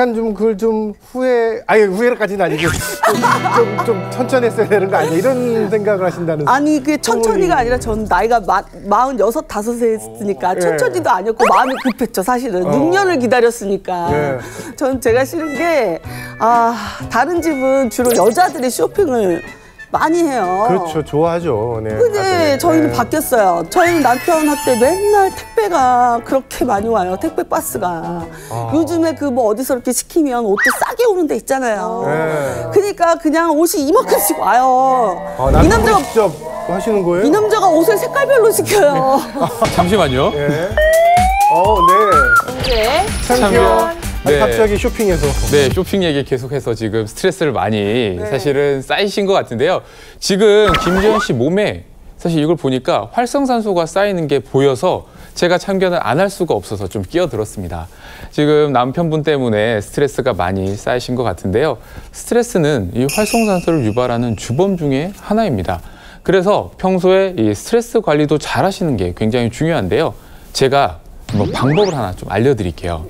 약간 좀 그걸 좀 후회, 아니 후회까지는 아니고 좀, 좀, 좀 천천히 했어야 되는 거 아니야 이런 생각을 하신다는. 아니 그게 천천히가 아니라 전 나이가 마, 마흔여섯 다섯에 했으니까 예. 천천히도 아니었고 마음이 급했죠 사실은 어. 6년을 기다렸으니까 예. 전 제가 싫은 게 아 다른 집은 주로 여자들이 쇼핑을 많이 해요 그렇죠, 좋아하죠. 네. 근데 다들. 저희는 네. 바뀌었어요. 저희는 남편 한테 맨날 택배가 그렇게 많이 와요. 택배 박스가. 아. 요즘에 그 뭐 어디서 이렇게 시키면 옷도 싸게 오는 데 있잖아요. 네. 그러니까 그냥 옷이 이만큼씩 와요. 아, 이 남자가 직접 하시는 거예요? 이 남자가 옷을 색깔별로 시켜요. 잠시만요. 예. 어, 네. 네. 참견. 아니, 네. 갑자기 쇼핑해서. 네, 쇼핑 얘기 계속해서 지금 스트레스를 많이 네. 사실은 쌓이신 것 같은데요. 지금 김지현 씨 몸에 사실 이걸 보니까 활성산소가 쌓이는 게 보여서 제가 참견을 안 할 수가 없어서 좀 끼어들었습니다. 지금 남편분 때문에 스트레스가 많이 쌓이신 것 같은데요. 스트레스는 이 활성산소를 유발하는 주범 중에 하나입니다. 그래서 평소에 이 스트레스 관리도 잘 하시는 게 굉장히 중요한데요. 제가 뭐 방법을 하나 좀 알려드릴게요.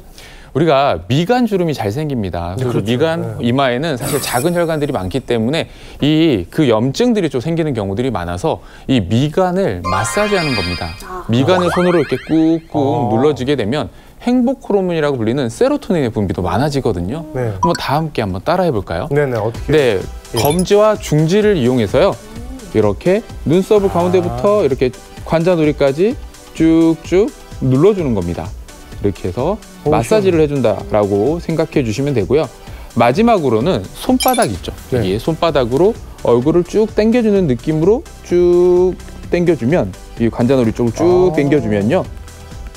우리가 미간 주름이 잘 생깁니다. 그리고 그렇죠. 미간 이마에는 사실 작은 혈관들이 많기 때문에 이 그 염증들이 좀 생기는 경우들이 많아서 이 미간을 마사지하는 겁니다. 미간을 손으로 이렇게 꾹꾹 아. 눌러주게 되면 행복 호르몬이라고 불리는 세로토닌의 분비도 많아지거든요. 네. 한번 다 함께 한번 따라해 볼까요? 네네, 어떻게. 네, 검지와 중지를 이용해서요. 이렇게 눈썹을 가운데부터 이렇게 관자놀이까지 쭉쭉 눌러주는 겁니다. 이렇게 해서 오, 마사지를 해준다라고 생각해 주시면 되고요. 마지막으로는 손바닥 있죠. 네. 여기 손바닥으로 얼굴을 쭉 당겨주는 느낌으로 쭉 당겨주면 이 관자놀이 쪽을 쭉 아. 당겨주면요.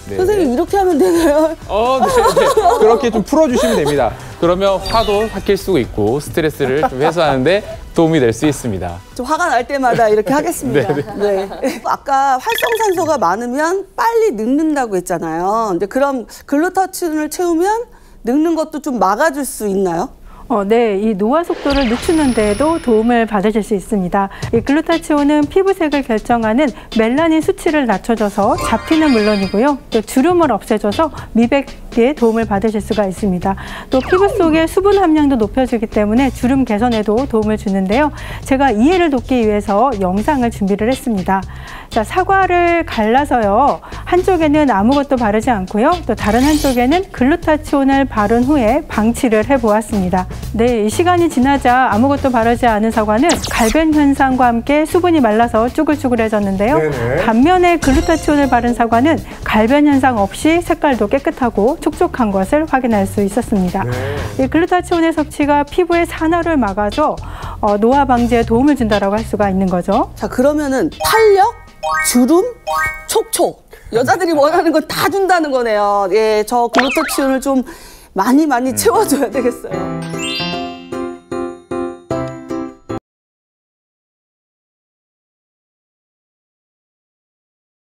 네. 선생님 이렇게 하면 되나요? 어, 네, 네. 그렇게 좀 풀어주시면 됩니다. 그러면 화도 삭힐 수 있고 스트레스를 좀 해소하는데 도움이 될 수 있습니다. 좀 화가 날 때마다 이렇게 하겠습니다. 네. 아까 활성산소가 많으면 빨리 늙는다고 했잖아요. 근데 그럼 글루타친을 채우면 늙는 것도 좀 막아줄 수 있나요? 어, 네, 이 노화 속도를 늦추는 데에도 도움을 받으실 수 있습니다. 이 글루타치온은 피부색을 결정하는 멜라닌 수치를 낮춰줘서 잡티는 물론이고요. 또 주름을 없애줘서 미백에 도움을 받으실 수가 있습니다. 또 피부 속의 수분 함량도 높여주기 때문에 주름 개선에도 도움을 주는데요. 제가 이해를 돕기 위해서 영상을 준비를 했습니다. 자, 사과를 갈라서요. 한쪽에는 아무것도 바르지 않고요. 또 다른 한쪽에는 글루타치온을 바른 후에 방치를 해보았습니다. 네, 이 시간이 지나자 아무것도 바르지 않은 사과는 갈변 현상과 함께 수분이 말라서 쭈글쭈글해졌는데요. 네네. 반면에 글루타치온을 바른 사과는 갈변 현상 없이 색깔도 깨끗하고 촉촉한 것을 확인할 수 있었습니다. 네. 이 글루타치온의 섭취가 피부의 산화를 막아줘 어, 노화 방지에 도움을 준다라고 할 수가 있는 거죠. 자 그러면은 탄력, 주름, 촉촉 여자들이 원하는 건다 준다는 거네요. 예, 저 글루타치온을 좀 많이 많이 채워줘야 되겠어요.